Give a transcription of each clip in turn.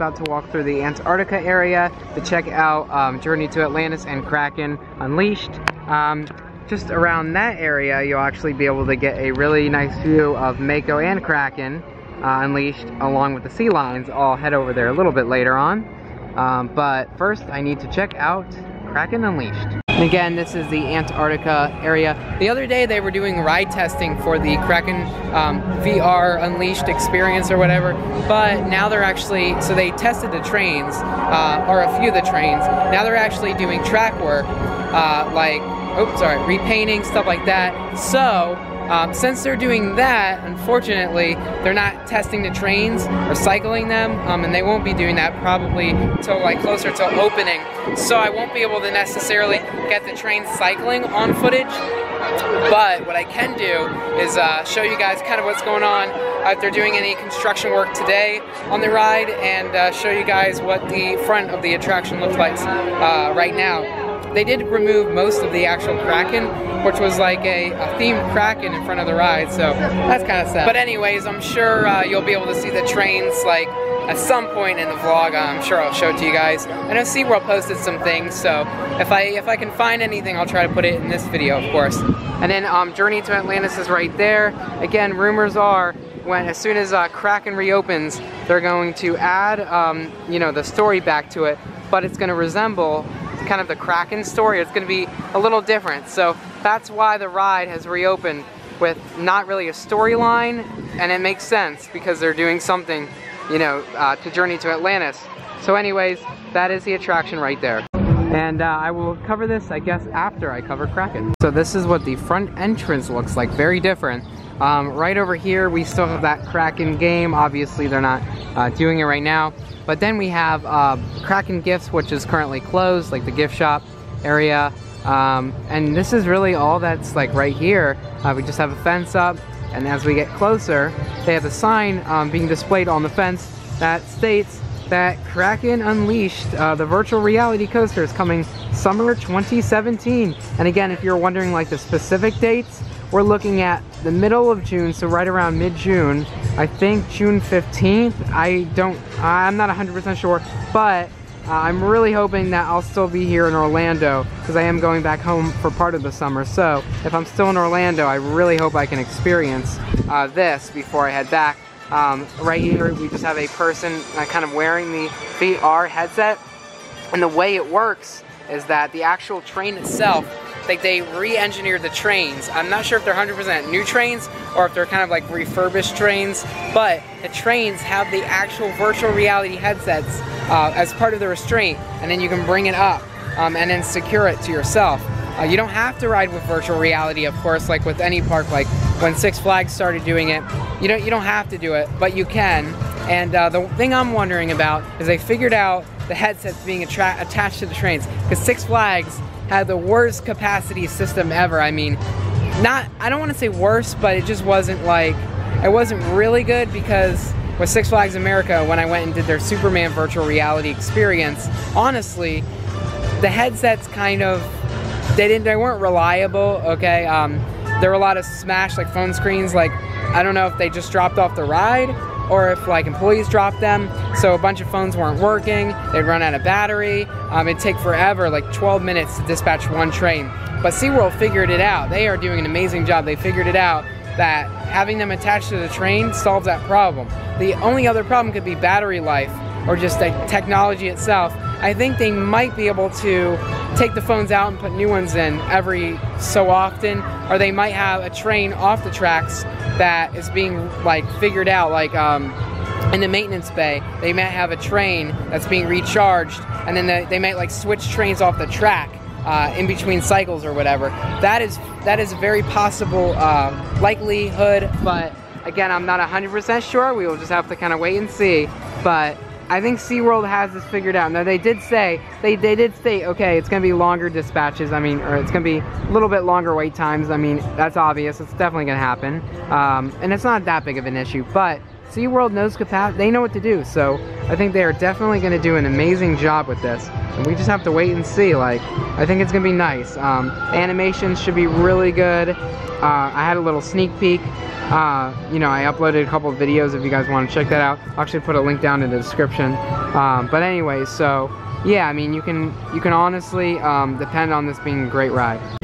about to walk through the Antarctica area to check out um, Journey to Atlantis and Kraken Unleashed. Um, just around that area, you'll actually be able to get a really nice view of Mako and Kraken uh, Unleashed along with the sea lions. I'll head over there a little bit later on. Um, but first, I need to check out Kraken Unleashed. And again, this is the Antarctica area. The other day they were doing ride testing for the Kraken um, VR Unleashed experience or whatever, but now they're actually, so they tested the trains, uh, or a few of the trains. Now they're actually doing track work, uh, like, oh, sorry, repainting, stuff like that. So, um, since they're doing that, unfortunately, they're not testing the trains or cycling them, um, and they won't be doing that probably until like closer to opening. So I won't be able to necessarily get the train cycling on footage. But what I can do is uh, show you guys kind of what's going on if they're doing any construction work today on the ride and uh, show you guys what the front of the attraction looks like uh, right now they did remove most of the actual Kraken, which was like a, a themed Kraken in front of the ride, so that's kind of sad. But anyways, I'm sure uh, you'll be able to see the trains like at some point in the vlog. I'm sure I'll show it to you guys. I know SeaWorld posted some things, so if I if I can find anything, I'll try to put it in this video, of course. And then um, Journey to Atlantis is right there. Again, rumors are when as soon as uh, Kraken reopens, they're going to add um, you know the story back to it, but it's going to resemble kind of the Kraken story. It's going to be a little different. So that's why the ride has reopened with not really a storyline, and it makes sense because they're doing something, you know, uh, to Journey to Atlantis. So anyways, that is the attraction right there. And uh, I will cover this, I guess, after I cover Kraken. So this is what the front entrance looks like, very different. Um, right over here, we still have that Kraken game. Obviously, they're not uh, doing it right now. But then we have uh, Kraken Gifts, which is currently closed, like the gift shop area. Um, and this is really all that's like right here. Uh, we just have a fence up, and as we get closer, they have a sign um, being displayed on the fence that states that Kraken Unleashed, uh, the virtual reality coaster, is coming summer 2017. And again, if you're wondering like the specific dates, we're looking at the middle of June, so right around mid-June. I think June 15th. I don't, I'm not 100% sure, but uh, I'm really hoping that I'll still be here in Orlando because I am going back home for part of the summer. So if I'm still in Orlando, I really hope I can experience uh, this before I head back. Um, right here, we just have a person uh, kind of wearing the VR headset. And the way it works is that the actual train itself like they re-engineered the trains. I'm not sure if they're 100% new trains or if they're kind of like refurbished trains, but the trains have the actual virtual reality headsets uh, as part of the restraint, and then you can bring it up um, and then secure it to yourself. Uh, you don't have to ride with virtual reality, of course, like with any park. Like when Six Flags started doing it, you don't you don't have to do it, but you can. And uh, the thing I'm wondering about is they figured out the headsets being attached to the trains because Six Flags had the worst capacity system ever. I mean, not, I don't want to say worse, but it just wasn't like, it wasn't really good because with Six Flags America, when I went and did their Superman virtual reality experience, honestly, the headsets kind of, they didn't, they weren't reliable, okay? Um, there were a lot of smashed like phone screens, like, I don't know if they just dropped off the ride or if like employees dropped them. So a bunch of phones weren't working, they'd run out of battery. Um, it'd take forever, like 12 minutes to dispatch one train. But SeaWorld figured it out. They are doing an amazing job. They figured it out that having them attached to the train solves that problem. The only other problem could be battery life or just the technology itself. I think they might be able to take the phones out and put new ones in every so often, or they might have a train off the tracks that is being like figured out, like um, in the maintenance bay, they might have a train that's being recharged, and then they, they might like switch trains off the track. Uh, in between cycles or whatever. That is that is a very possible uh, likelihood, but again, I'm not 100% sure. We will just have to kind of wait and see. But I think SeaWorld has this figured out. Now they did say, they, they did state, okay, it's gonna be longer dispatches, I mean, or it's gonna be a little bit longer wait times. I mean, that's obvious, it's definitely gonna happen. Um, and it's not that big of an issue, but SeaWorld knows capacity, they know what to do. So I think they are definitely gonna do an amazing job with this. And we just have to wait and see, like, I think it's gonna be nice. Um, animations should be really good. Uh, I had a little sneak peek Uh, you know, I uploaded a couple videos if you guys want to check that out. I'll actually put a link down in the description. Um, but anyway, so yeah, I mean, you can you can honestly um, depend on this being a great ride.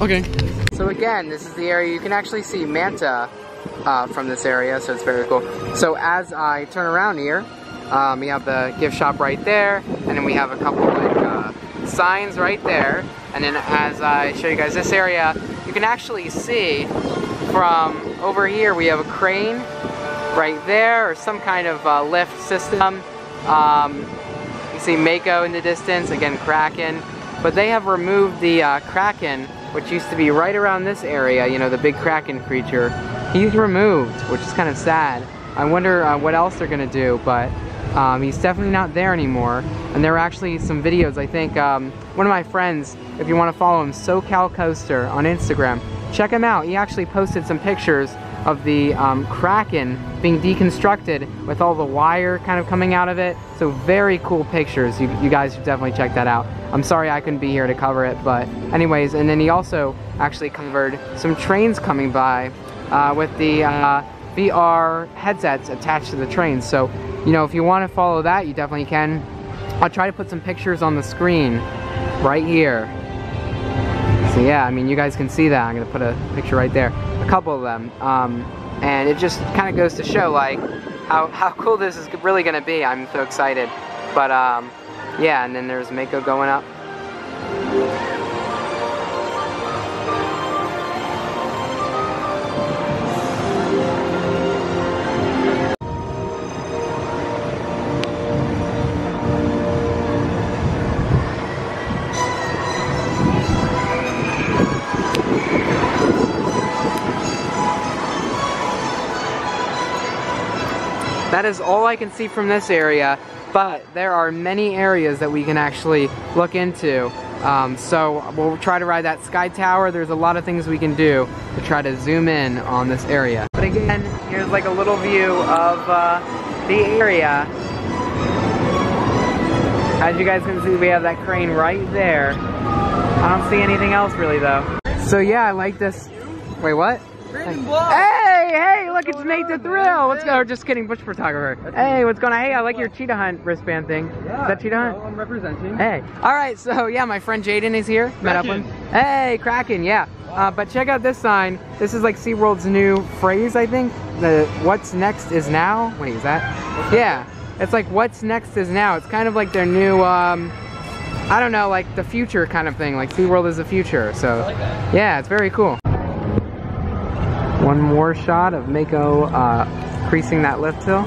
Okay. So again, this is the area you can actually see Manta uh, from this area, so it's very cool. So as I turn around here, um, we have the gift shop right there, and then we have a couple like uh, signs right there. And then as I show you guys this area, you can actually see from over here we have a crane right there, or some kind of uh, lift system. Um, you see Mako in the distance, again Kraken. But they have removed the uh, Kraken, which used to be right around this area, you know, the big Kraken creature. He's removed, which is kind of sad. I wonder uh, what else they're gonna do, but um, he's definitely not there anymore. And there were actually some videos, I think, um, one of my friends, if you wanna follow him, SoCal Coaster on Instagram, check him out. He actually posted some pictures of the um, Kraken being deconstructed with all the wire kind of coming out of it. So very cool pictures. You, you guys should definitely check that out. I'm sorry I couldn't be here to cover it, but anyways, and then he also actually covered some trains coming by uh, with the uh, VR headsets attached to the trains. So, you know, if you want to follow that, you definitely can. I'll try to put some pictures on the screen right here. So yeah, I mean, you guys can see that. I'm gonna put a picture right there. Couple of them. Um, and it just kind of goes to show like how, how cool this is really gonna be. I'm so excited. But um, yeah, and then there's Mako going up. That is all I can see from this area, but there are many areas that we can actually look into. Um, so we'll try to ride that sky tower. There's a lot of things we can do to try to zoom in on this area. But again, here's like a little view of uh, the area. As you guys can see, we have that crane right there. I don't see anything else really though. So yeah, I like this. Wait, what? Hey, hey, look, it's Nate the Thrill. Let's go. Just kidding, bush photographer. Hey, what's going on? Hey, I like your cheetah hunt wristband thing. Yeah, Is that cheetah hunt? I'm representing. Hey. All right, so yeah, my friend Jaden is here. Met up with him. Hey, Kraken, yeah. Uh, but check out this sign. This is like SeaWorld's new phrase, I think. The what's next is now. Wait, is that? Yeah. It's like what's next is now. It's kind of like their new, um, I don't know, like the future kind of thing. Like SeaWorld is the future. So, like yeah, it's very cool. One more shot of Mako uh, creasing that lift hill.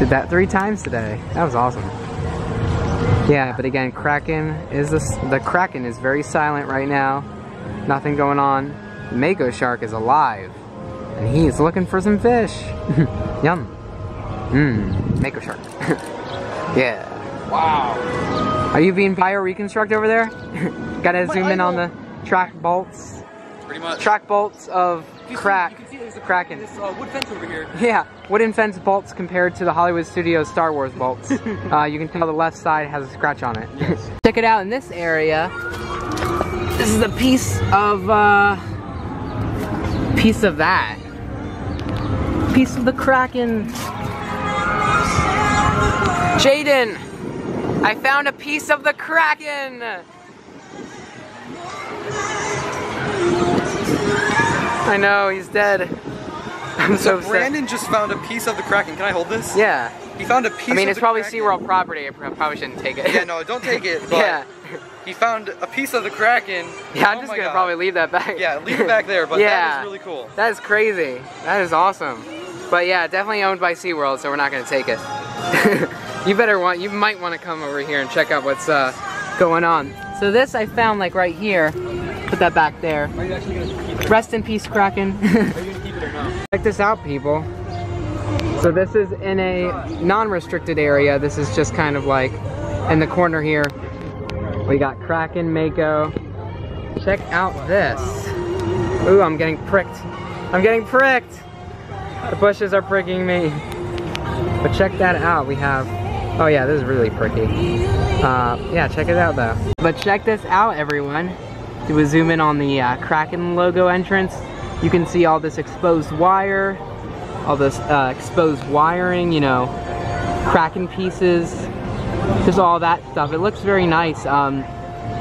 Did that three times today. That was awesome. Yeah, but again, Kraken is this, the Kraken is very silent right now. Nothing going on. Mako Shark is alive, and he is looking for some fish. Yum. Mmm, Mako Shark. yeah. Wow. Are you being bio reconstruct over there? Gotta zoom in on the track bolts. Pretty much. Track bolts of You see- crack. you can see there's a Kraken. This uh, wood fence over here. Yeah, wooden fence bolts compared to the Hollywood Studios Star Wars bolts. uh, you can tell the left side has a scratch on it. Check it out in this area. This is a piece of, uh, piece of that. Piece of the Kraken. Jaden, I found a piece of the Kraken. I know, he's dead. I'm so upset. Brandon just found a piece of the Kraken. Can I hold this? Yeah. He found a piece of the kraken. I mean, it's probably Kraken. SeaWorld property. I probably shouldn't take it. Yeah, no, don't take it. But yeah. He found a piece of the Kraken. Yeah, I'm Oh just gonna probably leave that back. Yeah, leave it back there, but yeah. that is really cool. That is crazy. That is awesome. But yeah, definitely owned by SeaWorld, so we're not gonna take it. you better want, you might want to come over here and check out what's uh, going on. So this I found like right here. Put that back there. Are you actually keep it? Rest in peace, Kraken. Are you gonna keep it or no? Check this out, people. So this is in a non-restricted area. This is just kind of like in the corner here. We got Kraken, Mako. Check out this. Ooh, I'm getting pricked. I'm getting pricked. The bushes are pricking me. But check that out. We have, oh yeah, this is really pricky. Uh, yeah, check it out though. But check this out, everyone. Do a zoom in on the uh, Kraken logo entrance. You can see all this exposed wire, all this uh, exposed wiring, you know, Kraken pieces, just all that stuff. It looks very nice. Um,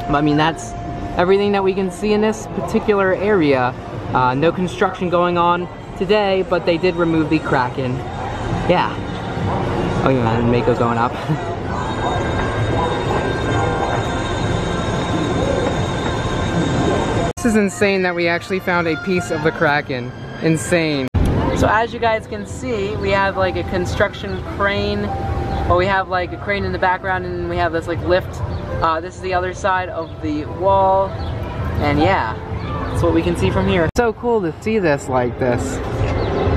I mean, that's everything that we can see in this particular area. Uh, no construction going on today, but they did remove the Kraken. Yeah. Oh yeah, and Mako going up. this is insane that we actually found a piece of the Kraken. Insane. So as you guys can see, we have like a construction crane. Well, we have like a crane in the background and we have this like lift. Uh, this is the other side of the wall. And yeah, that's what we can see from here. So cool to see this like this.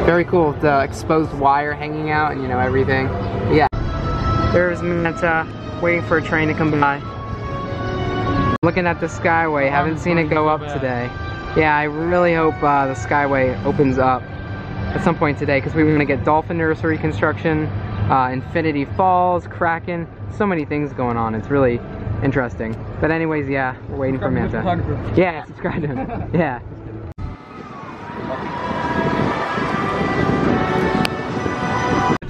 Very cool, the exposed wire hanging out and you know, everything. Yeah. There's Manta waiting for a train to come by. Looking at the Skyway, haven't seen it go up today. Yeah, I really hope uh, the Skyway opens up at some point today because we're going to get Dolphin Nursery construction, uh, Infinity Falls, Kraken, so many things going on. It's really interesting. But anyways, yeah, we're waiting for Manta. Yeah, subscribe to him. Yeah.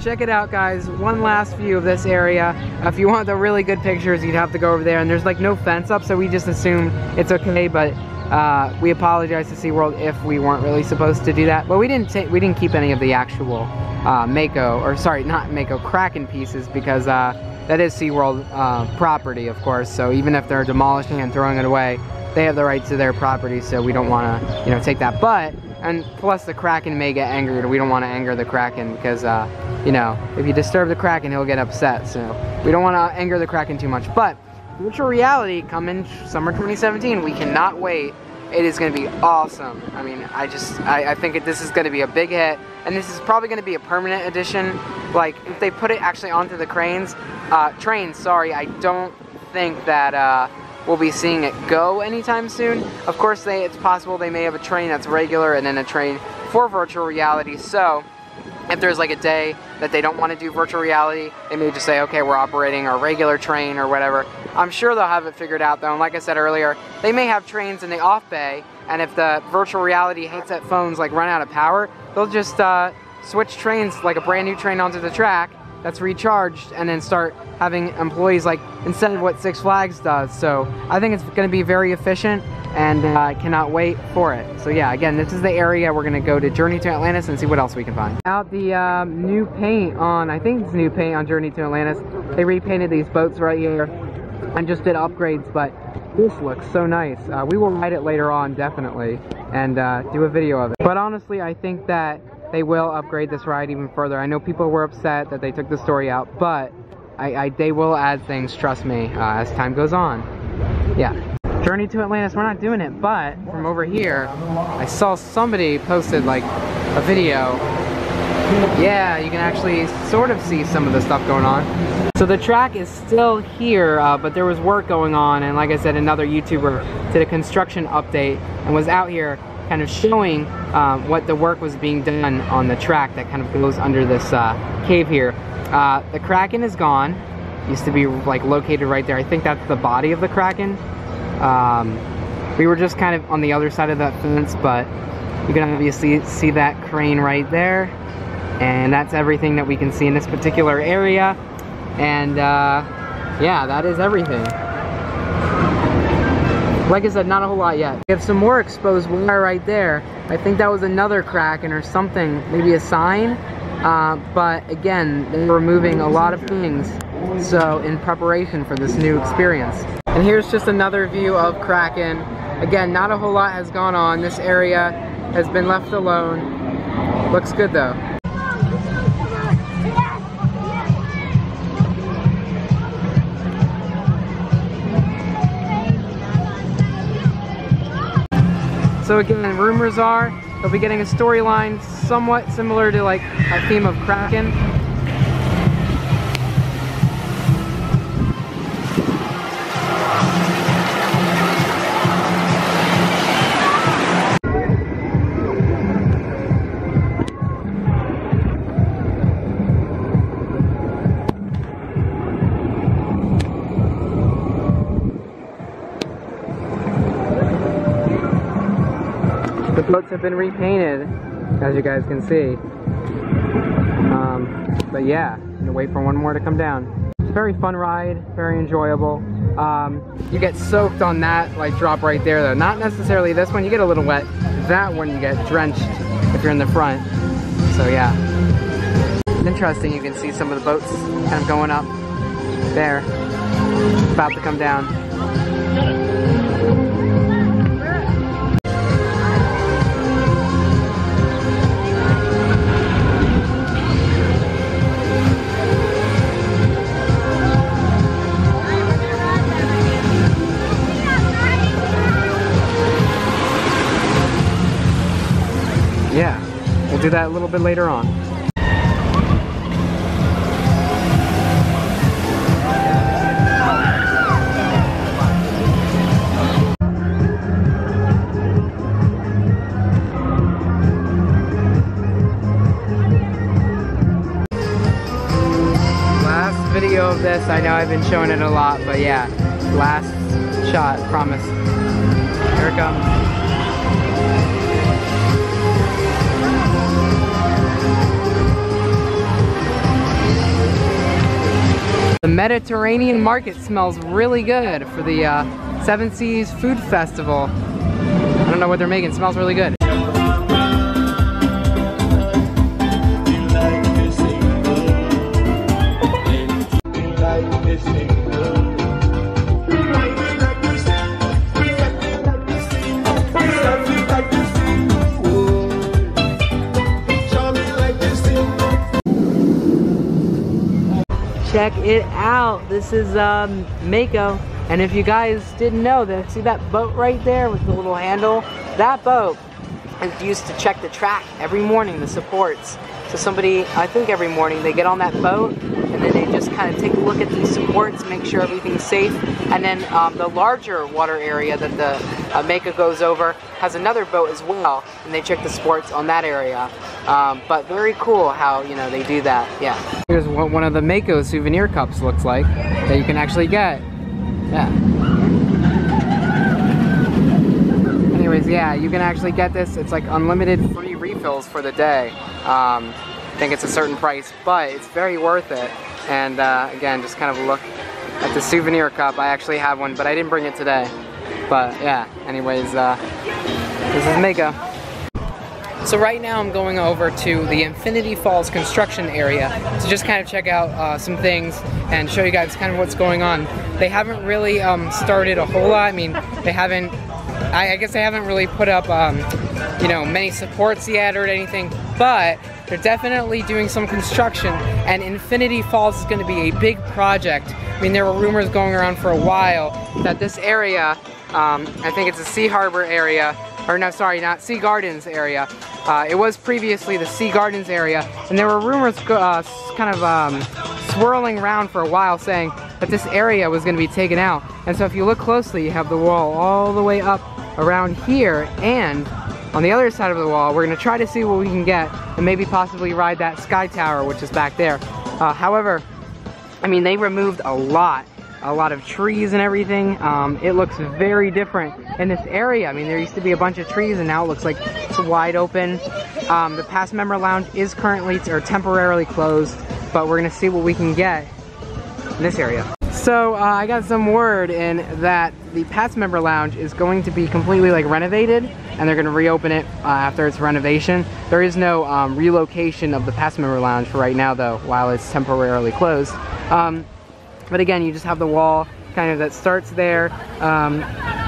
Check it out guys, one last view of this area. If you want the really good pictures, you'd have to go over there and there's like no fence up, so we just assume it's okay, but uh, we apologize to SeaWorld if we weren't really supposed to do that. But we didn't take, we didn't keep any of the actual uh, Mako, or sorry, not Mako, Kraken pieces because uh, that is SeaWorld uh, property, of course. So even if they're demolishing and throwing it away, they have the right to their property, so we don't want to, you know, take that. But, and plus the Kraken may get angered. We don't want to anger the Kraken because, uh, you know, if you disturb the Kraken, he'll get upset. So we don't want to anger the Kraken too much. But virtual reality coming summer 2017. We cannot wait. It is going to be awesome. I mean, I just, I, I think this is going to be a big hit. And this is probably going to be a permanent addition. Like, if they put it actually onto the cranes, uh, trains, sorry, I don't think that, uh, we'll be seeing it go anytime soon. Of course, they, it's possible they may have a train that's regular and then a train for virtual reality. So, if there's like a day that they don't want to do virtual reality, they may just say, okay, we're operating our regular train or whatever. I'm sure they'll have it figured out though. And like I said earlier, they may have trains in the off bay, and if the virtual reality headset phones like run out of power, they'll just uh, switch trains, like a brand new train onto the track that's recharged, and then start having employees like instead of what Six Flags does. So I think it's going to be very efficient and uh, I cannot wait for it. So yeah, again, this is the area we're gonna go to Journey to Atlantis and see what else we can find. Out the um, new paint on, I think it's new paint on Journey to Atlantis. They repainted these boats right here and just did upgrades, but this looks so nice. Uh, we will ride it later on, definitely, and uh, do a video of it. But honestly, I think that they will upgrade this ride even further. I know people were upset that they took the story out, but I, I, they will add things, trust me, uh, as time goes on. Yeah. Journey to Atlantis, we're not doing it, but from over here, I saw somebody posted like a video. Yeah, you can actually sort of see some of the stuff going on. So the track is still here, uh, but there was work going on, and like I said, another YouTuber did a construction update and was out here kind of showing um, what the work was being done on the track that kind of goes under this uh, cave here. Uh, the Kraken is gone. Used to be like located right there. I think that's the body of the Kraken. Um, we were just kind of on the other side of that fence, but you can obviously see that crane right there. And that's everything that we can see in this particular area. And uh, yeah, that is everything. Like I said, not a whole lot yet. We have some more exposed wire right there. I think that was another Kraken or something, maybe a sign. Uh, but again, they're removing a lot of things so in preparation for this new experience. And here's just another view of Kraken. Again, not a whole lot has gone on. This area has been left alone. Looks good though. So again, rumors are they'll be getting a storyline somewhat similar to like a theme of Kraken. Boats have been repainted, as you guys can see. Um, but yeah, I'm gonna wait for one more to come down. It's a very fun ride, very enjoyable. Um, you get soaked on that like drop right there though. Not necessarily this one, you get a little wet. That one you get drenched if you're in the front. So yeah. It's interesting, you can see some of the boats kind of going up there. About to come down. Do that a little bit later on. Last video of this, I know I've been showing it a lot, but yeah, last shot, promise. Here it comes. Mediterranean market smells really good for the uh, Seven Seas Food Festival. I don't know what they're making, smells really good. Check it out. This is um, Mako. And if you guys didn't know that, see that boat right there with the little handle? That boat is used to check the track every morning, the supports. So somebody, I think every morning, they get on that boat and then they just kind of take a look at these supports, make sure everything's safe. And then um, the larger water area that the uh, Mako goes over has another boat as well, and they check the sports on that area. Um, but very cool how, you know, they do that, yeah. Here's what one of the Mako souvenir cups looks like that you can actually get. Yeah. Anyways, yeah, you can actually get this. It's like unlimited free refills for the day. Um, I think it's a certain price, but it's very worth it. And uh, again, just kind of look at the souvenir cup. I actually have one, but I didn't bring it today. But yeah, anyways, uh, this is Mako. So right now I'm going over to the Infinity Falls construction area to just kind of check out uh, some things and show you guys kind of what's going on. They haven't really um, started a whole lot. I mean, they haven't, I, I guess they haven't really put up, um, you know, many supports yet or anything, but they're definitely doing some construction and Infinity Falls is going to be a big project. I mean, there were rumors going around for a while that this area, um, I think it's a Sea Harbor area, or no, sorry, not Sea Gardens area. Uh, it was previously the Sea Gardens area, and there were rumors uh, kind of um, swirling around for a while saying that this area was going to be taken out. And so if you look closely, you have the wall all the way up around here, and on the other side of the wall, we're to try to see what we can get, and maybe possibly ride that sky tower, which is back there. Uh, however, I mean, they removed a lot a lot of trees and everything. Um, it looks very different in this area. I mean, there used to be a bunch of trees and now it looks like it's wide open. Um, the past member lounge is currently or temporarily closed, but we're gonna see what we can get in this area. So uh, I got some word in that the past member lounge is going to be completely like renovated and they're going to reopen it uh, after its renovation. There is no um, relocation of the past member lounge for right now though while it's temporarily closed. Um, but again, you just have the wall kind of that starts there, um,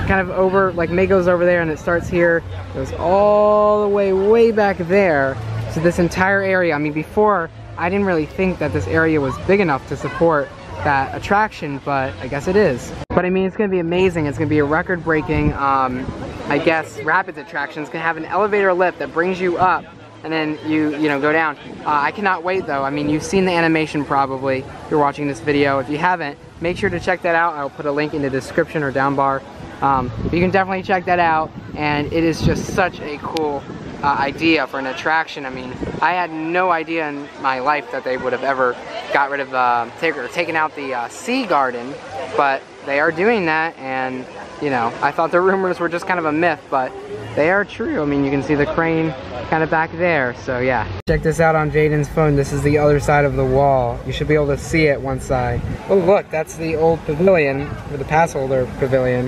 kind of over, like Mako's over there and it starts here, goes all the way, way back there. So this entire area, I mean before, I didn't really think that this area was big enough to support that attraction, but I guess it is. But I mean, it's gonna be amazing. It's gonna be a record-breaking um, I guess, rapids attractions can have an elevator lift that brings you up and then you, you know, go down. Uh, I cannot wait though. I mean, you've seen the animation probably. You're watching this video. If you haven't, make sure to check that out. I'll put a link in the description or down bar. Um, you can definitely check that out. And it is just such a cool uh, idea for an attraction. I mean, I had no idea in my life that they would have ever got rid of, uh, take, or taken out the uh, sea garden, but they are doing that and you know, I thought the rumors were just kind of a myth, but they are true. I mean, you can see the crane kind of back there, so yeah. Check this out on Jaden's phone. This is the other side of the wall. You should be able to see it one side. Oh, look, that's the old pavilion, or the pass holder pavilion.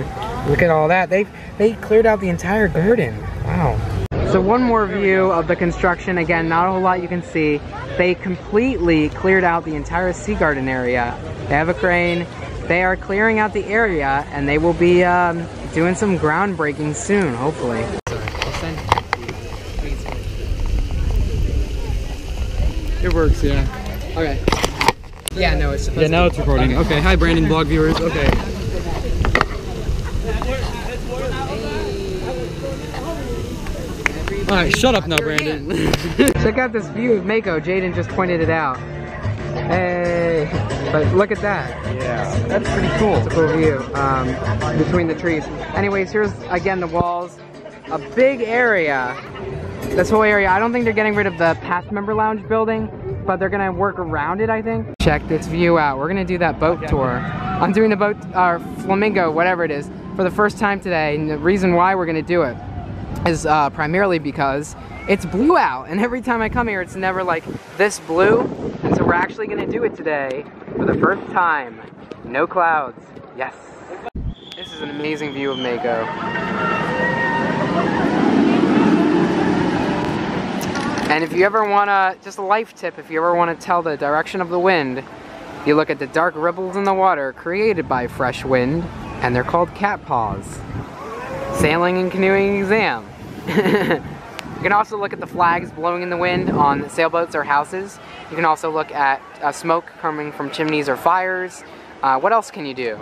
Look at all that. They they cleared out the entire garden. Wow. So one more view of the construction. Again, not a whole lot you can see. They completely cleared out the entire sea garden area. They have a crane. They are clearing out the area and they will be um, doing some groundbreaking soon, hopefully. It works, yeah. Okay. Yeah, no, it's supposed Yeah, now it's recording. Okay, hi Brandon blog viewers. Okay. Alright, shut up now, Brandon. Check out this view of Mako. Jaden just pointed it out. Hey, but look at that. yeah, that's pretty cool. It's a cool view um, between the trees. Anyways, here's again the walls. A big area. This whole area. I don't think they're getting rid of the past member lounge building, but they're gonna work around it. I think. Check this view out. We're gonna do that boat tour. I'm doing the boat, uh, flamingo, whatever it is, for the first time today. And the reason why we're gonna do it is uh, primarily because it's blue out and every time I come here it's never like this blue and so we're actually gonna do it today for the first time. No clouds. Yes. This is an amazing view of Mako. And if you ever want to just a life tip if you ever want to tell the direction of the wind you look at the dark ripples in the water created by fresh wind and they're called cat paws sailing and canoeing exam. you can also look at the flags blowing in the wind on sailboats or houses. You can also look at uh, smoke coming from chimneys or fires. Uh, what else can you do?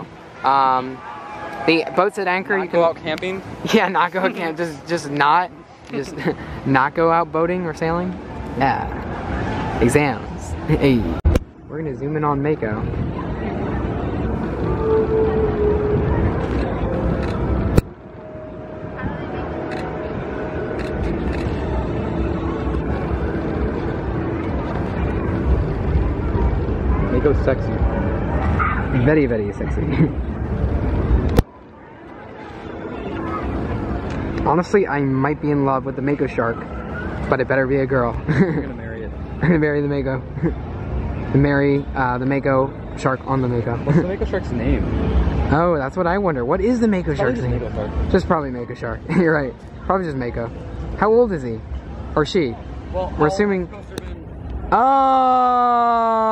Um, the boats at anchor, Not you can go out camping. Yeah, not go camp. Just, just not, just not go out boating or sailing. Yeah. Exams. Hey. We're gonna zoom in on Mako. Mako's sexy. Very, very sexy. Honestly, I might be in love with the Mako shark, but it better be a girl. I'm gonna marry it. I'm gonna marry the Mako. to marry uh, the Mako shark on the Mako. What's the Mako shark's name? oh, that's what I wonder. What is the Mako shark's just name? Mako shark. Just probably Mako shark. You're right. Probably just Mako. How old is he? Or she? Well, We're assuming- Oh.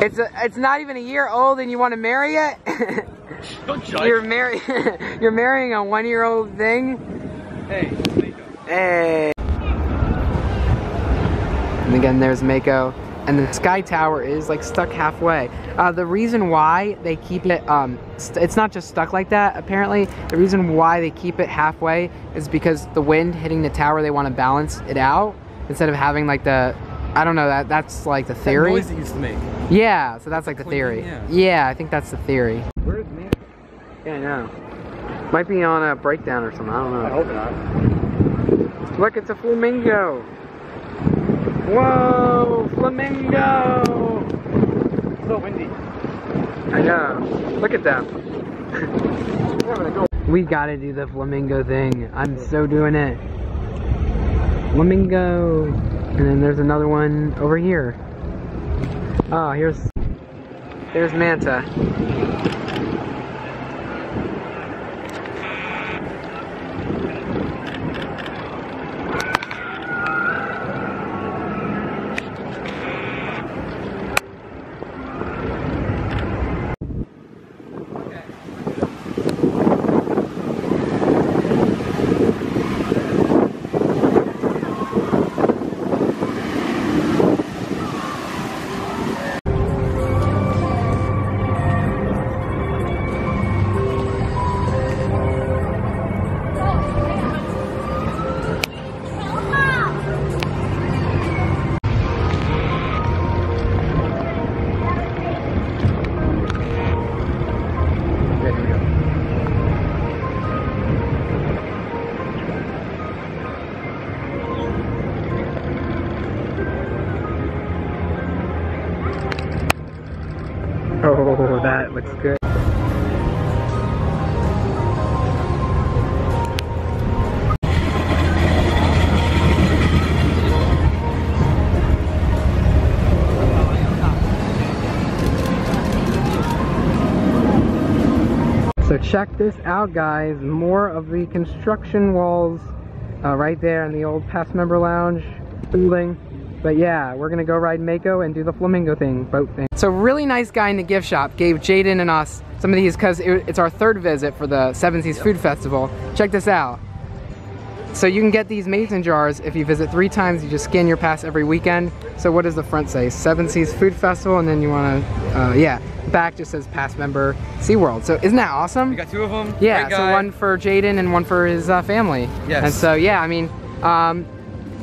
It's a, it's not even a year old and you want to marry it? Don't judge. you're marry you're marrying a one year old thing? Hey, Mako. Hey. And again, there's Mako. And the Sky Tower is like stuck halfway. Uh, the reason why they keep it, um, st it's not just stuck like that, apparently. The reason why they keep it halfway is because the wind hitting the tower, they want to balance it out instead of having like the, I don't know, that that's like the That theory. noise it used to make. Yeah, so that's like the theory. yeah. Yeah, I think that's the theory. Where's me? Yeah, I know. Might be on a breakdown or something, I don't know. I hope not. Look, it's a flamingo. Whoa, flamingo! So windy. I know. Look at them. we gotta do the flamingo thing. I'm so doing it. Flamingo. And then there's another one over here. Oh, here's there's Manta. Oh, that looks good. So check this out guys, more of the construction walls uh, right there in the old past member lounge building. But yeah, we're gonna go ride Mako and do the flamingo thing, boat thing. So really nice guy in the gift shop gave Jaden and us some of these because it, it's our third visit for the Seven Seas Food Festival. Check this out. So you can get these mason jars if you visit three times, you just scan your pass every weekend. So what does the front say? Seven Seas Food Festival and then you wanna, uh, yeah, back just says past member SeaWorld. So isn't that awesome? We got two of them. Yeah, so one for Jaden and one for his uh, family. Yes. And so yeah, I mean, um,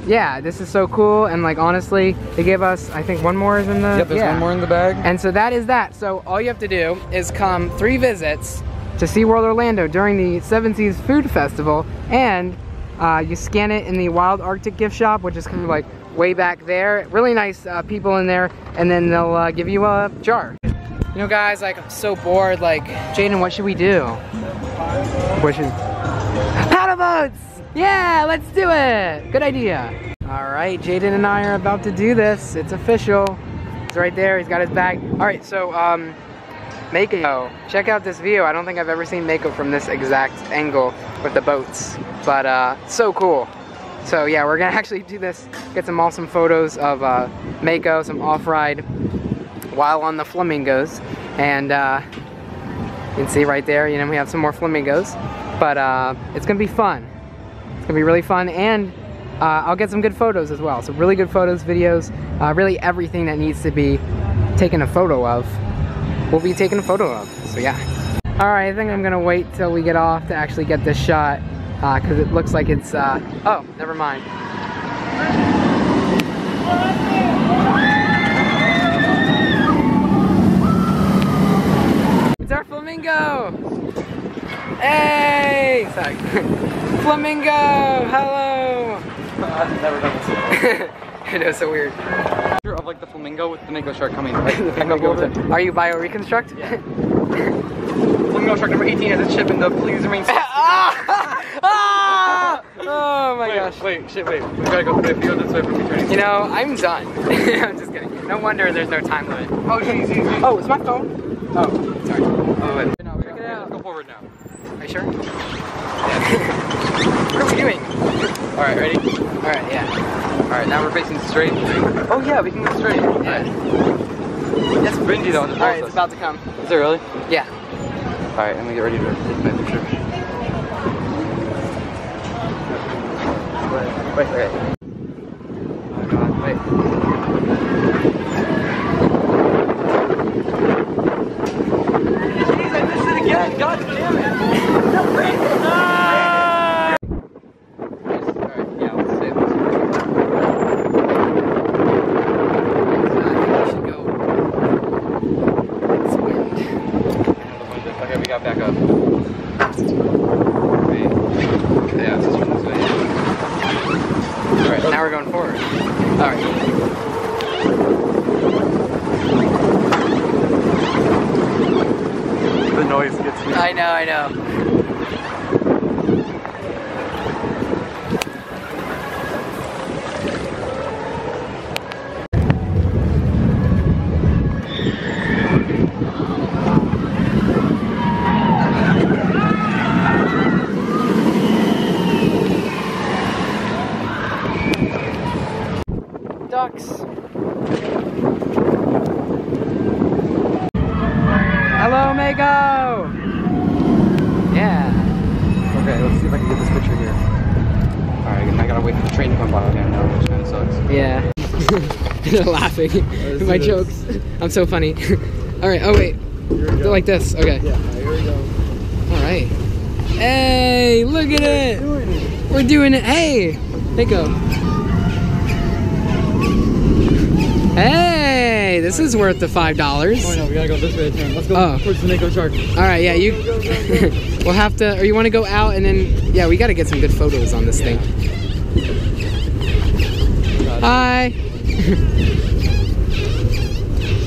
yeah, this is so cool. And like honestly, they gave us, I think one more is in the. Yep, there's yeah. one more in the bag. And so that is that. So all you have to do is come three visits to SeaWorld Orlando during the Seven Seas Food Festival, and uh, you scan it in the Wild Arctic gift shop, which is kind of like way back there. Really nice uh, people in there, and then they'll uh, give you a jar. You know, guys, like I'm so bored. Like, Jaden, what should we do? What should? Paddle boats! Yeah, let's do it. Good idea. All right, Jaden and I are about to do this. It's official. It's right there. He's got his bag. All right, so um, Mako. Check out this view. I don't think I've ever seen Mako from this exact angle with the boats, but uh, so cool. So yeah, we're gonna actually do this. Get some awesome photos of uh, Mako, some off-ride while on the flamingos, and uh, you can see right there. You know, we have some more flamingos, but uh, it's gonna be fun. It's gonna be really fun, and uh, I'll get some good photos as well. So really good photos, videos, uh, really everything that needs to be taken a photo of will be taken a photo of. So yeah. All right, I think I'm gonna wait till we get off to actually get this shot because it looks like it's. Uh, oh, never mind. It's our flamingo. Hey, sorry. flamingo, hello. I've never done this I know, so weird. Of like the flamingo with the mako shark coming right The back up. Are you bio reconstruct? Yeah. Flamingo shark number 18 has a chip in the please remain ah! Ah! Oh my wait, gosh. wait, shit, wait. We gotta go, wait, we go this way from returning. You know, I'm done. I'm just kidding. No wonder there's no time limit. Oh, jeez, jeez, jeez. Oh, it's my phone. Oh, sorry. Oh, wait. No, out. Let's go forward now. Are you sure? what are we doing? Alright, ready? Alright, yeah. Alright, now we're facing straight. Oh yeah, we can go straight. Yeah. That's windy though. Alright, it's about to come. Is it really? Yeah. Alright, let me get ready to take my picture. Wait, wait, wait. Oh god, wait. Jeez, I missed it again! God damn it! No, wait! Ah! Alright, yeah, let's save this. we should go. It's wind. Okay, we got back up. Wait. Yeah, let's just run this way. Alright, Now we're going forward. Alright. the noise gets me. I know, I know. Ducks. Hello, Mako! Yeah. Okay, let's see if I can get this picture here. Alright, I gotta wait for the train to come by again now, which kinda sucks. Yeah. They're laughing at my jokes. I'm so funny. All right. Oh wait. Do like this. Okay. Yeah, here we go. All right. Hey, look at it. We're doing it. Hey, Nico. Hey, this is worth the five dollars. Oh no, we gotta go this way to turn. Let's go Oh. towards the Mako Shark. All right. Yeah, you. we'll have to. Or you want to go out and then? Yeah, we got to get some good photos on this thing. Hi.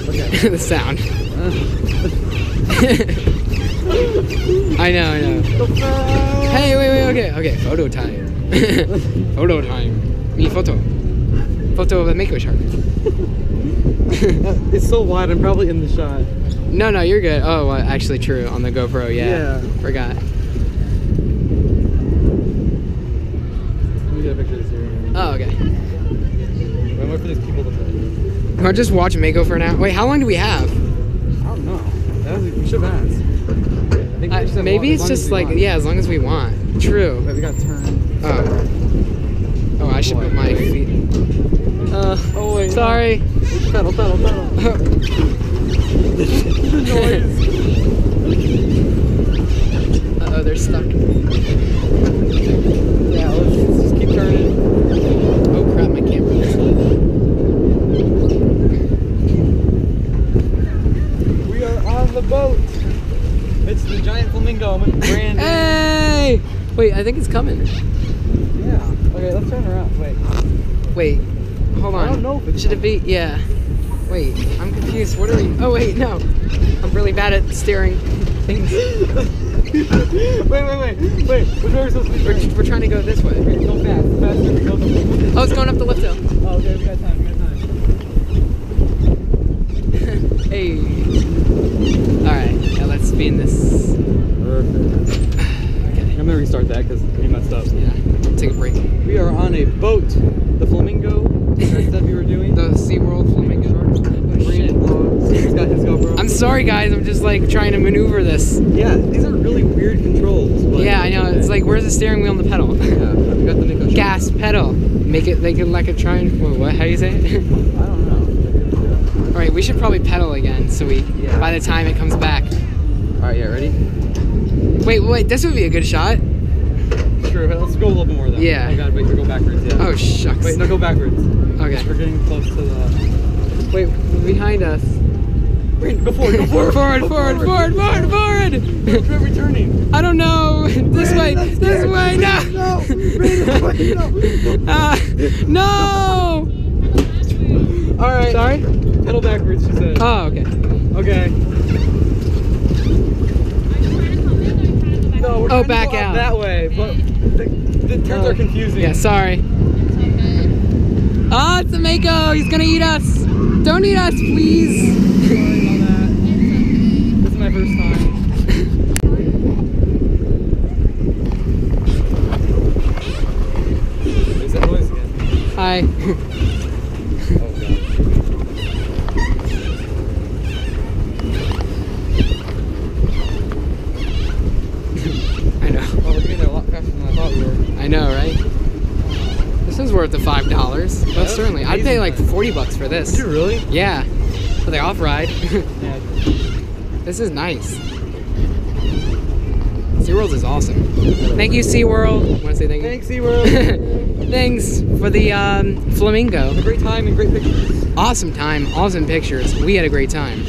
Okay. the sound. I know, I know. Hey, wait, wait, okay, okay. Photo time. photo time. Me photo. Photo of a Mako shark. it's so wide. I'm probably in the shot. No, no, you're good. Oh, well, actually, true. On the GoPro, yeah. Yeah. Forgot. Let me get a picture of this here. Oh, okay. I'm waiting for these people to finish. I'll just watch Mako for now. Wait, how long do we have? I don't know. That was, we should have asked. I think Uh, maybe it's as long as just like, want. yeah, as long as we want. True. Wait, we got turned. Oh. Oh, I should put my feet. Uh, Oh wait. sorry. Pedal, pedal, pedal. the noise. Uh oh, they're stuck. Yeah, let's, let's just keep turning. Oh crap, my camera. We are on the boat. It's the giant flamingo with Brandon. Hey! Wait, I think it's coming. Yeah. Okay, let's turn around. Wait. Wait, hold on. I don't know Should it be? Yeah. Wait, I'm confused. What are we? Oh wait, no. I'm really bad at steering things. wait, wait, wait. Wait. Which way are we supposed to be We're, we're trying to go this way. Go fast. Faster we go. The Oh, it's going up the lift hill. oh, okay, we got time. We got time. Hey. All right, now let's be in this. Perfect. Okay. I'm gonna restart that because we messed up. Yeah. Take a break. We are on a boat. The flamingo. That stuff you were doing. The SeaWorld flamingo. Oh, shit. Brandon Blogs. He's got his GoPro. I'm sorry, guys. I'm just like trying to maneuver this. Yeah, these are really weird controls. But Yeah, I know. It's like, where's the steering wheel and the pedal? Yeah, we got the Nico shot. Gas pedal. Make it like it like a triangle. Wait, what? How do you say it? I don't know. All right, we should probably pedal again, so we Yeah. by the time it comes back. All right, yeah, ready? Wait, wait. This would be a good shot. Sure, but let's go a little bit more though. Yeah. Oh god, wait, go backwards. Yeah. Oh shucks. Wait, no, go backwards. Okay. We're getting close to the. Wait, behind us. Wait, go forward, go forward, forward, go forward, forward, forward, forward. Which way are we turning? I don't know. This way, this scared. way. No. No, Brandon, no. Uh, no. All right. Sorry. Pedal backwards, she said. Oh, okay. okay. No, we're Oh, trying to back go out. that way, but the, the turns Oh. are confusing. Yeah, sorry. Ah, it's a Mako. He's gonna eat us. Don't eat us, please. Sorry about that. This is my first time. Is that noise again? Hi. Oh god. I know. Oh, we're getting there a lot faster than I thought we were. I know, right? This is worth the five dollars. Most that's pay like forty bucks for this. Did you really? Yeah. For the off ride. Yeah. this is nice. SeaWorld is awesome. Thank you, SeaWorld. Want to say thank you? Thanks, SeaWorld. Thanks for the um, flamingo. Great time and great pictures. Awesome time, awesome pictures. We had a great time.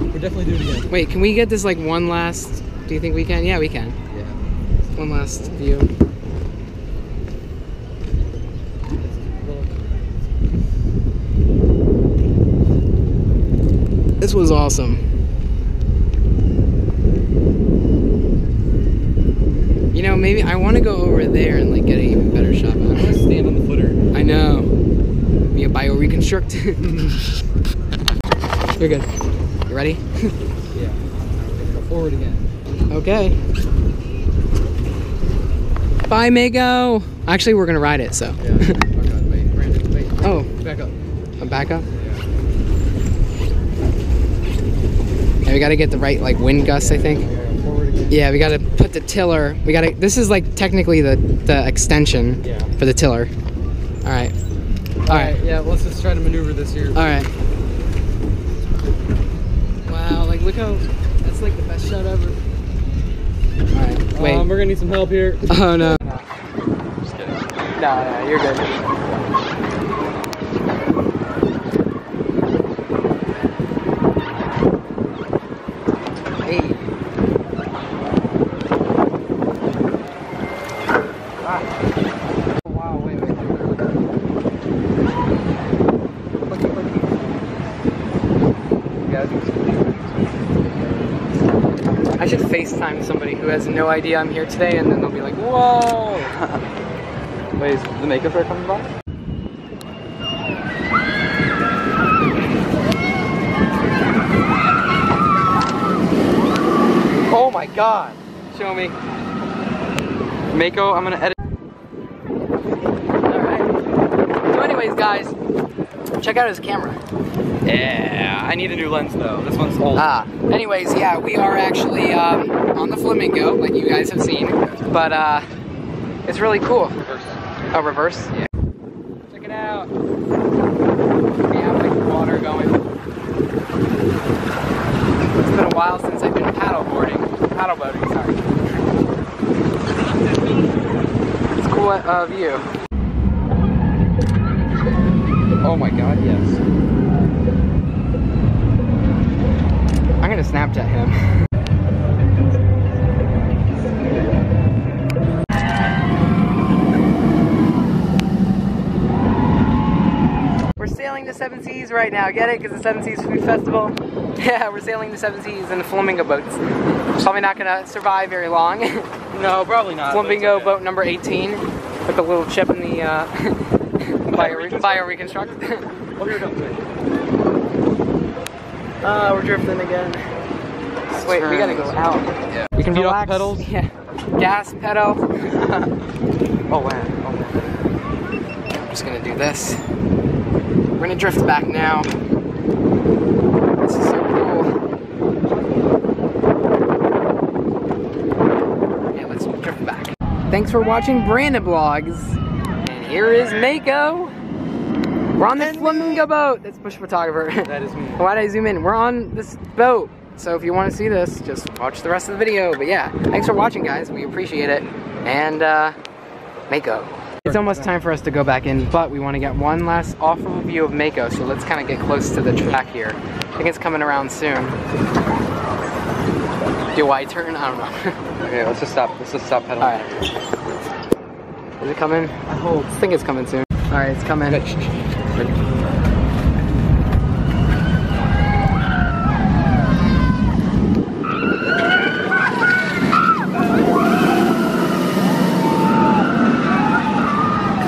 We're definitely doing it again. Wait, can we get this like one last? Do you think we can? Yeah, we can. Yeah. One last view. Was awesome. You know, maybe I want to go over there and like get an even better shot. I'm gonna stand on the footer. I know. Be a bio reconstruct. You're good. You ready? Yeah. Go forward again. okay. Bye, Mako. Actually, we're gonna ride it, so. Yeah. oh god, wait, Brandon, wait. oh, Back up. a back up. Yeah. Yeah, we gotta get the right like wind gusts, I think. Yeah, forward again. Yeah, we gotta put the tiller. We gotta. This is like technically the the extension Yeah. for the tiller. All right. All right. Yeah, let's just try to maneuver this here. All right. Wow, like look how that's like the best shot ever. All right. Wait. Um, we're gonna need some help here. oh no. Just kidding. No, no, you're good. Hey. Ah. Wow, wait, wait, wait. Looky, looky. You gotta do some I should FaceTime somebody who has no idea I'm here today and then they'll be like, whoa! Wait, is the makeup fair coming by? Oh my god! Show me. Mako, I'm gonna edit. Alright. So anyways, guys, check out his camera. Yeah, I need a new lens though. This one's old. Ah, anyways, yeah, we are actually um, on the Flamingo, like you guys have seen, but uh, it's really cool. Reverse. Oh, reverse? Yeah. Check it out. We have like water going. It's been a while since I've been paddle boarding, paddle boating, sorry. It's a cool uh, view. Oh my god, yes. I'm gonna Snapchat him. Seven Seas right now. Get it? Because the Seven Seas Food Festival. Yeah, we're sailing the Seven Seas in the flamingo boats. Probably not gonna survive very long. No, probably not. flamingo okay. boat number 18 with the little chip in the uh, bio, bio reconstruct. Oh, here it comes. Uh, we're drifting again. Wait, we gotta go out. Yeah. We can Feet off relax. pedals. Yeah. Gas pedal. Oh wow. Oh wow. I'm just gonna do this. We're gonna drift back now. This is so cool. Yeah, let's drift back. Thanks for watching Brandon Blogs. And here is Mako. We're on this flamingo boat. That's Bush Photographer. That is me. Why did I zoom in? We're on this boat. So if you want to see this, just watch the rest of the video. But yeah, thanks for watching, guys. We appreciate it. And uh, Mako. It's almost time for us to go back in, but we want to get one last off-road view of Mako. So let's kind of get close to the track here. I think it's coming around soon. Do I turn? I don't know. Okay, let's just stop. Let's just stop pedaling. All right. Is it coming? I think it's coming soon. All right, it's coming. Okay, shh, shh, shh. Ready?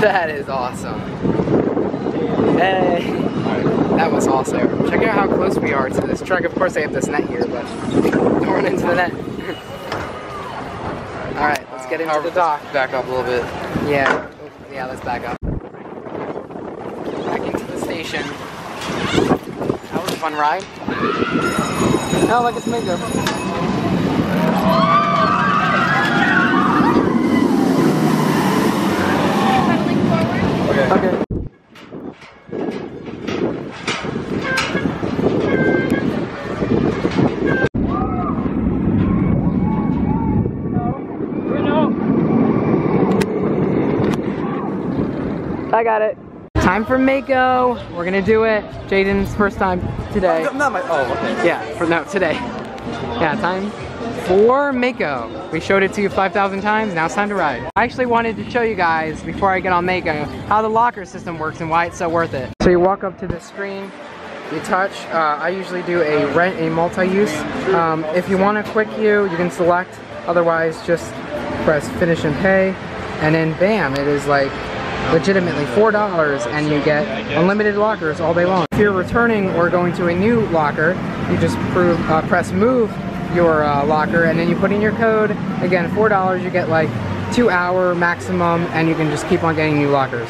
That is awesome. Hey. That was awesome. Check out how close we are to this truck. Of course, I have this net here, but don't run into the net. All right, let's get into However, the dock. Back up a little bit. Yeah, yeah, let's back up. Back into the station. That was a fun ride. Oh, look, it's Mako. Okay. I got it. Time for Mako. We're gonna do it. Jaden's first time today. Not my. Oh, okay. Yeah, for no, today. Yeah, time for Mako. We showed it to you 5,000 times, now it's time to ride. I actually wanted to show you guys, before I get on Mako, how the locker system works and why it's so worth it. So you walk up to the screen, you touch, uh, I usually do a rent a multi-use. Um, if you want a quick queue, you can select, otherwise just press finish and pay, and then bam, it is like legitimately $4 and you get unlimited lockers all day long. If you're returning or going to a new locker, you just prove, uh, press move your uh, locker and then you put in your code. Again, $4, you get like two hour maximum and you can just keep on getting new lockers.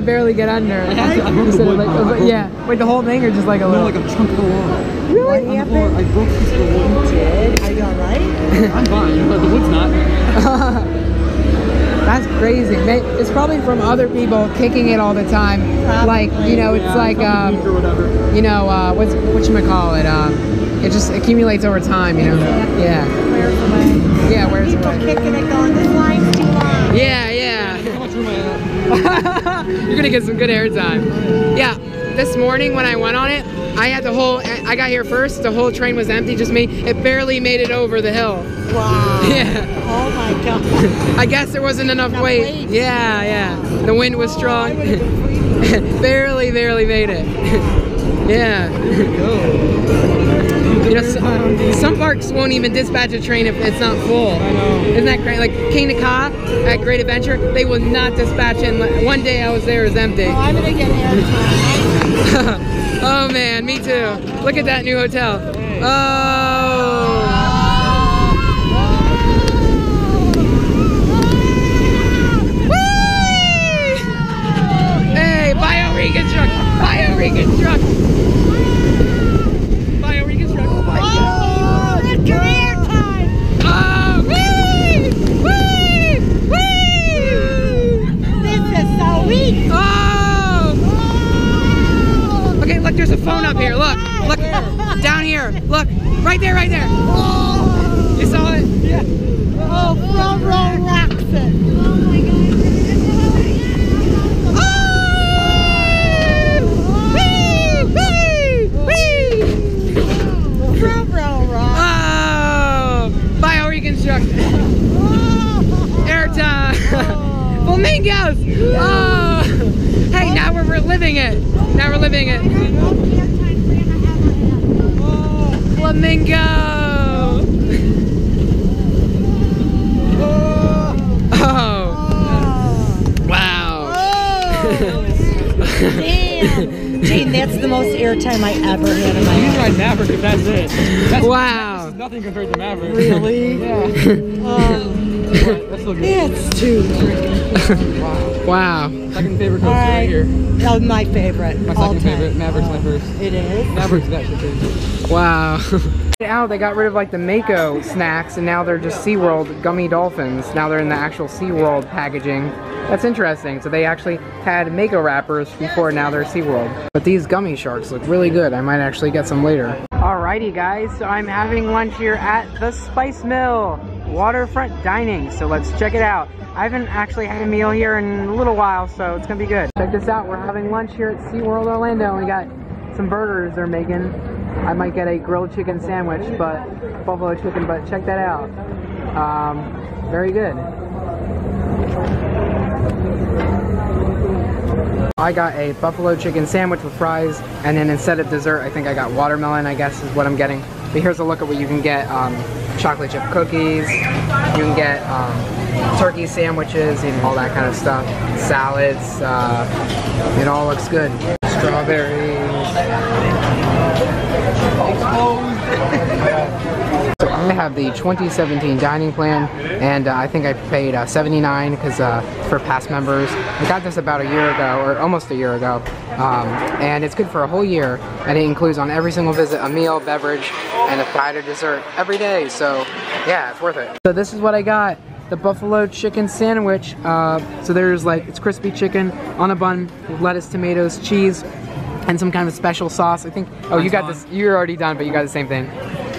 Could barely get under. Instead of like, yeah, wait, the whole thing or just like a little? like a chunk of the wall. Really? The floor, I broke this the wood. did? Are you alright? I'm fine, but the wood's not. That's crazy. It's probably from other people kicking it all the time. Like, you know, it's Yeah, like, something weak or um, whatever. you know, uh, what's, whatchamacallit, um, it just accumulates over time, you know? Yeah. Where's? Yeah, where's People kicking it going, this line's too long. Yeah, yeah. How much room I have? You're gonna get some good airtime. Yeah, this morning when I went on it, I had the whole, I got here first, the whole train was empty, just me. It barely made it over the hill. Wow. Yeah. Oh my god. I guess there wasn't enough, Enough weight. weight. Yeah, yeah. The wind was Oh, strong. would've been freezing. barely, barely made it. yeah. You know, some, some parks won't even dispatch a train if it's not full. I know. Isn't that great? Like Kingda Ka at Great Adventure, they will not dispatch it. One day I was there, it was empty. Oh, I'm gonna get airtime. oh man, me too. Look at that new hotel. Oh. Hey! Bioreconstruct! Bioreconstruct! Oh, it's career time. Oh! Whee! Whee! Whee! This is so weak. Oh! Okay, look, there's a phone up here. Look, look, down here. Look, right there, right there. You saw it? Yeah. Oh, front row rocks it. Front row rocks. Oh! Bioreconstruct. Airtime. Flamingos. Oh! Hey, now we're reliving it. Now we're living it. Flamingo. Oh! Wow. Damn. Gene, that's the most airtime I ever had in my life. You can life. ride Maverick if that's it. That's, Wow. This is nothing compared to Maverick. Really? Yeah. Oh, That's still good. it's too freaking. Wow. Second favorite coaster right right. here. Oh, my favorite. My all second time. favorite. Maverick's uh, my first. It is. Maverick's that shit too. Wow. Now they got rid of like the Mako snacks and now they're just SeaWorld gummy dolphins. Now they're in the actual SeaWorld packaging. That's interesting. So they actually had Mako wrappers before, now they're SeaWorld. But these gummy sharks look really good. I might actually get some later. Alrighty guys, so I'm having lunch here at the Spice Mill Waterfront Dining. So let's check it out. I haven't actually had a meal here in a little while, so it's gonna be good. Check this out, we're having lunch here at SeaWorld Orlando. We got some burgers they're making. I might get a grilled chicken sandwich, but buffalo chicken, but check that out. Um, very good. I got a buffalo chicken sandwich with fries, and then instead of dessert, I think I got watermelon, I guess is what I'm getting. But here's a look at what you can get. Um, chocolate chip cookies, you can get um, turkey sandwiches, and all that kind of stuff. Salads, uh, it all looks good. Strawberries. So I have the 2017 dining plan, and uh, I think I paid uh, 79 because uh, for past members. I got this about a year ago, or almost a year ago, um, and it's good for a whole year. And it includes on every single visit a meal, beverage, and a side or dessert every day. So yeah, it's worth it. So this is what I got. The buffalo chicken sandwich. Uh, so there's like, it's crispy chicken on a bun with lettuce, tomatoes, cheese, and some kind of special sauce. I think. Oh, you got this. You're already done, but you got the same thing.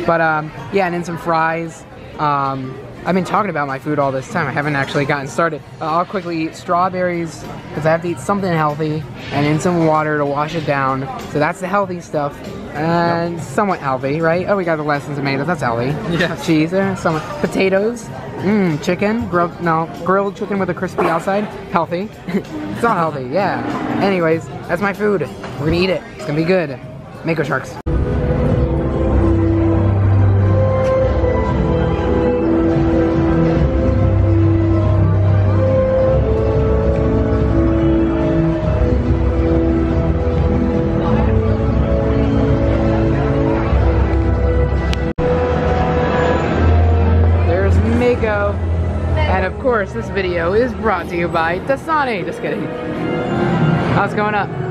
But um, yeah, and then some fries. Um, I've been talking about my food all this time. I haven't actually gotten started. Uh, I'll quickly eat strawberries because I have to eat something healthy, and then some water to wash it down. So that's the healthy stuff, and somewhat healthy, right? Oh, we got the and tomatoes. That's healthy. Yes. Cheese, uh, some potatoes. Mmm, chicken, grilled, no, grilled chicken with a crispy outside. Healthy. it's all healthy, yeah. Anyways, that's my food. We're gonna eat it. It's gonna be good. Mako sharks. This video is brought to you by Dasani. Just kidding. How's it going up?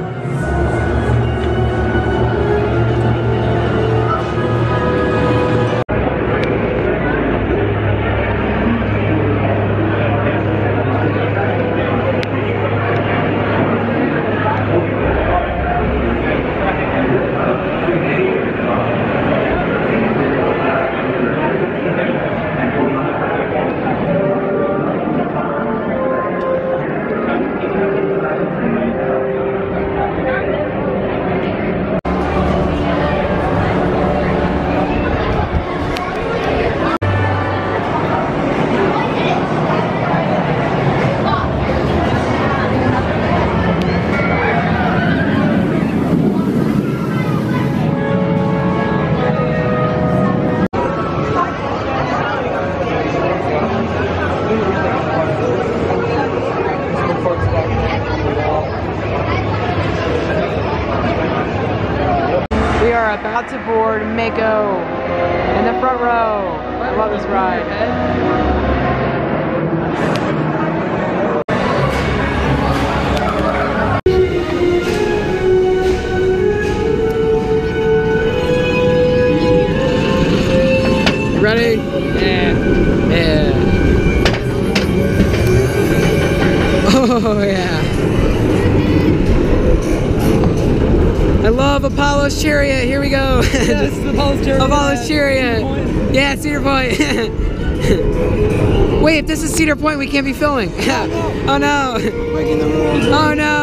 Cedar Point. Wait, if this is Cedar Point, we can't be filming. oh no. Breaking the rules. Oh no.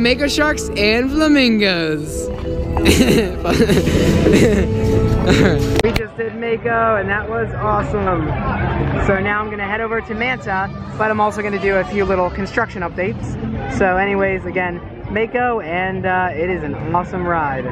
Mako sharks and flamingos. we just did Mako and that was awesome. So now I'm gonna head over to Manta, but I'm also gonna do a few little construction updates. So anyways, again, Mako and uh, it is an awesome ride.